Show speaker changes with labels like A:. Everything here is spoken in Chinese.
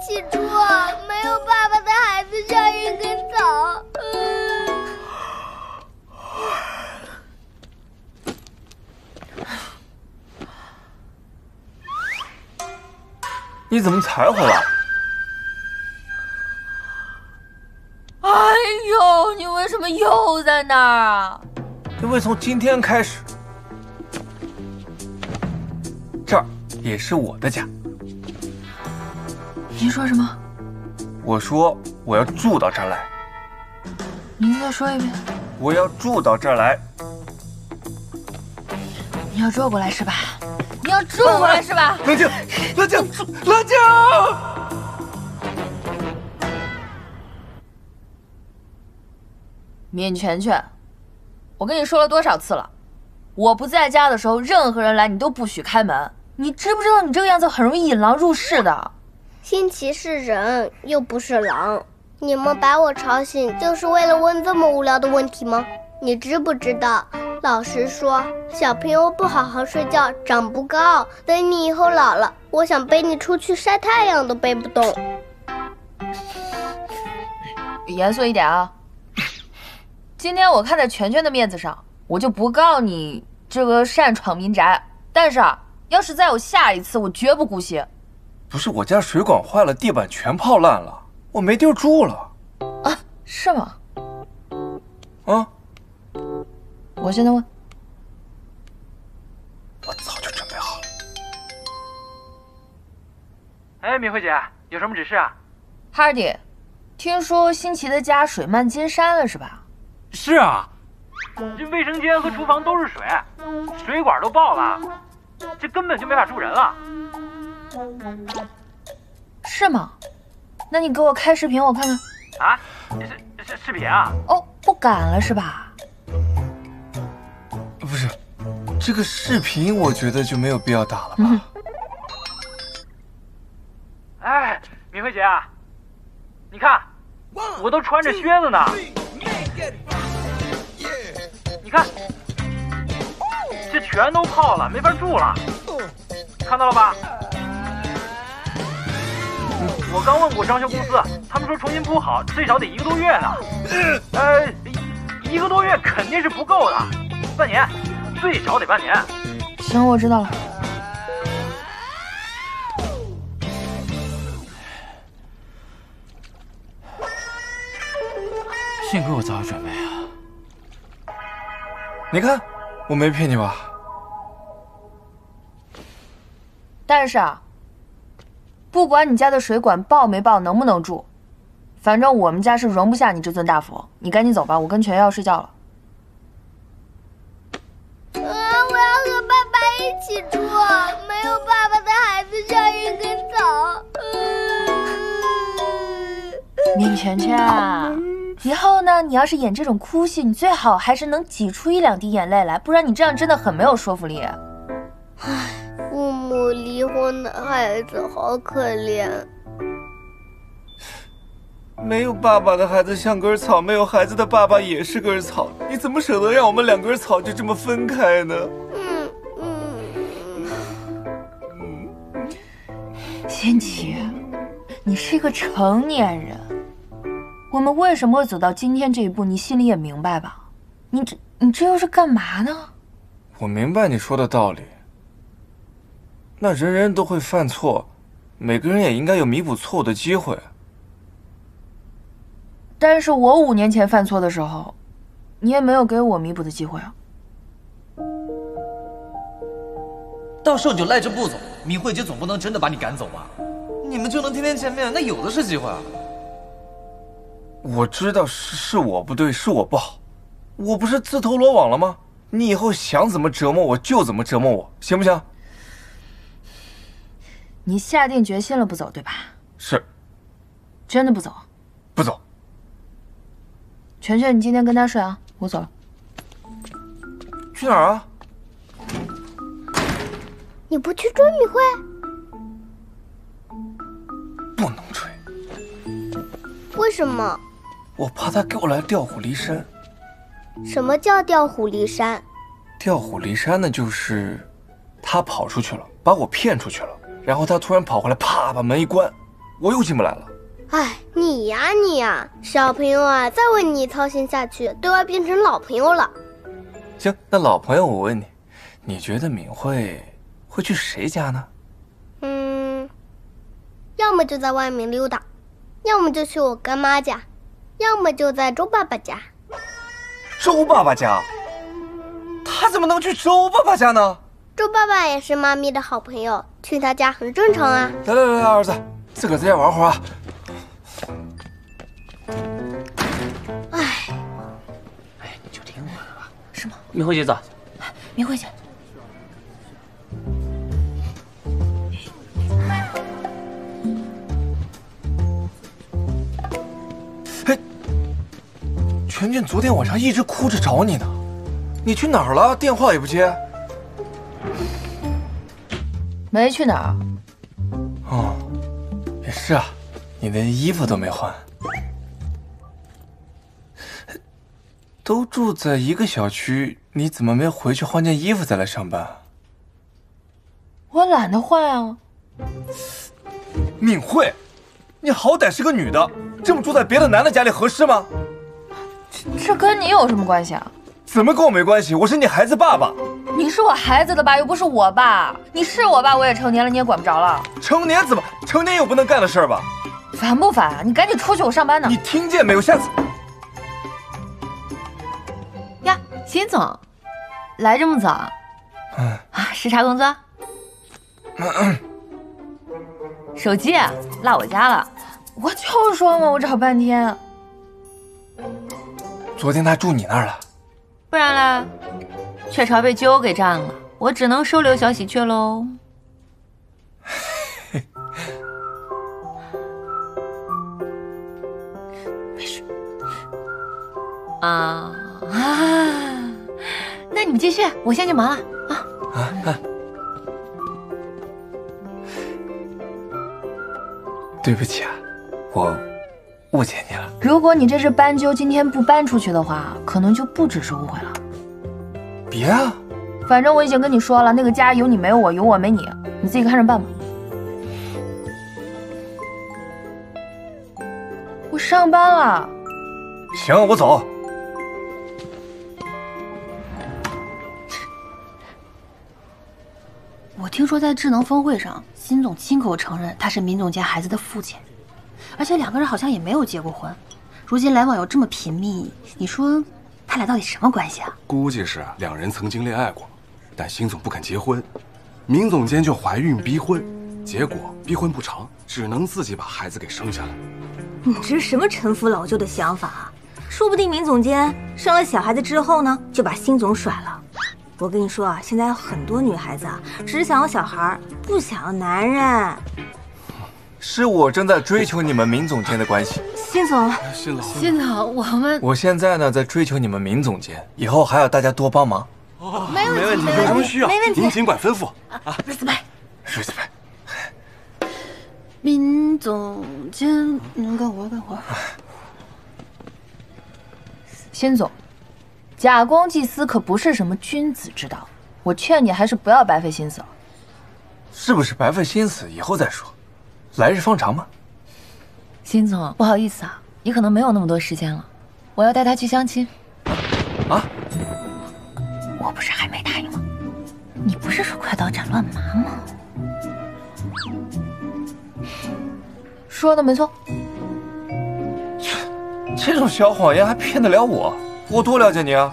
A: 起住！没有爸爸的孩子像一根草。
B: 你怎么才回来？
C: 哎呦，你为什么又在那儿啊？
B: 因为从今天开始，这儿也是我的家。
C: 你说什么？
B: 我说我要住到这儿来。
C: 您再说一遍。
B: 我要住到这儿来。
C: 你要住过来是吧？你要住过来是吧？
B: 冷静，冷静，冷静！
C: 闵全全，我跟你说了多少次了？我不在家的时候，任何人来你都不许开门。你知不知道你这个样子很容易引狼入室的？
A: 新奇是人，又不是狼。你们把我吵醒，就是为了问这么无聊的问题吗？你知不知道？老实说，小朋友不好好睡觉，长不高。等你以后老了，我想背你出去晒太阳都背不动。
C: 严肃一点啊！今天我看在全全的面子上，我就不告你这个擅闯民宅。但是啊，要是再有下一次，我绝不姑息。
B: 不是我家水管坏了，地板全泡烂了，我没地儿住了。
C: 啊，是吗？
B: 啊？
C: 我现在问。
B: 我早就准备好了。
D: 哎，敏慧姐，有什么指示啊？
C: 哈迪，听说新奇的家水漫金山了，是吧？
D: 是啊，这卫生间和厨房都是水，水管都爆了，这根本就没法住人了。
C: 是吗？那你给我开视频我看看。
D: 啊？视视视频啊？
C: 哦，不敢了是吧？
B: 不是，这个视频我觉得就没有必要打了吧？
D: 哎，敏慧姐，你看，我都穿着靴子呢。你看，这全都泡了，没法住了。看到了吧？我刚问过装修公司，他们说重新铺好最少得一个多月呢。呃，一个多月肯定是不够的。半年，最少得半年。
C: 行，我知道了。
D: 幸亏我早有准备啊！
B: 你看，我没骗你吧？
C: 但是啊，不管你家的水管爆没爆，能不能住，反正我们家是容不下你这尊大佛。你赶紧走吧，我跟全要睡觉了。
A: 啊！我要和爸爸一起住，没有爸爸的孩子像一根草。
C: 闵全全，以后呢，你要是演这种哭戏，你最好还是能挤出一两滴眼泪来，不然你这样真的很没有说服力。
A: 唉，父母离婚的孩子好可怜。
B: 没有爸爸的孩子像根草，没有孩子的爸爸也是根草。你怎么舍得让我们两根草就这么分开呢？
A: 嗯嗯
C: 嗯。新奇，你是一个成年人，我们为什么会走到今天这一步，你心里也明白吧？你这你这又是干嘛呢？
B: 我明白你说的道理。那人人都会犯错，每个人也应该有弥补错误的机会。
C: 但是我五年前犯错的时候，你也没有给我弥补的机会啊。
E: 到时候你就赖着不走，米慧姐总不能真的把你赶走吧？你们就能天天见面，那有的是机会啊。
B: 我知道是是我不对，是我不好，我不是自投罗网了吗？你以后想怎么折磨我就怎么折磨我，行不行？
C: 你下定决心了不走，对吧？
B: 是。
C: 真的不走？
B: 不走。
C: 全全，你今天跟他睡啊，我走了。
B: 去哪儿啊？
A: 你不去追米慧？
B: 不能追。
A: 为什么？
B: 我怕他给我来调虎离山。
A: 什么叫调虎离山？
B: 调虎离山呢，就是他跑出去了，把我骗出去了，然后他突然跑回来，啪把门一关，我又进不来了。
A: 哎，你呀你呀，小朋友啊，再为你操心下去，都要变成老朋友了。
B: 行，那老朋友，我问你，你觉得敏慧会去谁家呢？
A: 嗯，要么就在外面溜达，要么就去我干妈家，要么就在周爸爸家。
B: 周爸爸家？他怎么能去周爸爸家呢？
A: 周爸爸也是妈咪的好朋友，去他家很正常啊。
B: 来来来，儿子，自个在家玩会儿啊。
A: 哎，
E: 哎，你就听我的吧。
C: 是吗？
E: 明慧姐走。
C: 明慧姐，
B: 嘿，全全昨天晚上一直哭着找你呢，你去哪儿了？电话也不接。
C: 没去哪儿。
B: 哦，也是啊，你连衣服都没换。都住在一个小区，你怎么没回去换件衣服再来上班？
C: 我懒得换啊。
B: 敏慧，你好歹是个女的，这么住在别的男的家里合适吗？
C: 这跟你有什么关系啊？
B: 怎么跟我没关系？我是你孩子爸爸。
C: 你是我孩子的爸，又不是我爸。你是我爸，我也成年了，你也管不着了。
B: 成年怎么？成年有不能干的事儿吧？
C: 烦不烦啊？你赶紧出去，我上班呢。
B: 你听见没有？下次。
F: 呀，秦总，来这么早？
B: 嗯
F: 啊，视察工作？嗯嗯手机啊落我家了。
C: 我就说嘛，我找半天。
B: 昨天他住你那儿了。
F: 不然嘞，雀巢被鸠给占了，我只能收留小喜鹊喽。
C: 没事。
F: 啊啊，那你们继续，我先去忙了啊。
B: 啊啊！对不起啊，我误解你了。
C: 如果你这只斑鸠今天不搬出去的话，可能就不只是误会了。
B: 别啊！
C: 反正我已经跟你说了，那个家有你没有我，有我没你，你自己看着办吧。我上班了。
B: 行，我走。
G: 我听说在智能峰会上，辛总亲口承认他是闵总监孩子的父亲，而且两个人好像也没有结过婚。如今来往又这么频密，你说他俩到底什么关系啊？
H: 估计是两人曾经恋爱过，但辛总不肯结婚，明总监就怀孕逼婚，结果逼婚不成，只能自己把孩子给生下来。
I: 你这是什么陈腐老旧的想法啊？说不定明总监生了小孩子之后呢，就把辛总甩了。我跟你说啊，现在有很多女孩子啊，只想要小孩，不想要男人。
B: 是我正在追求你们闵总监的关系。
I: 辛总，
H: 辛总，
G: 辛总，我们
B: 我现在呢在追求你们闵总监，以后还要大家多帮忙。
G: 没问题，
H: 没问题，有什么需要
I: 没问题
H: 您尽管吩咐。
G: 啊，瑞斯派，
B: 瑞斯派，
G: 闵总监，您干活干活。
C: 辛总，假公济私可不是什么君子之道，我劝你还是不要白费心思了。
B: 是不是白费心思？以后再说，来日方长嘛。
F: 辛总，不好意思啊，你可能没有那么多时间了，我要带他去相亲。
B: 啊？
G: 我不是还没答应吗？你不是说快刀斩乱麻吗？
C: 说的没错，
B: 这种小谎言还骗得了我？我多了解你啊！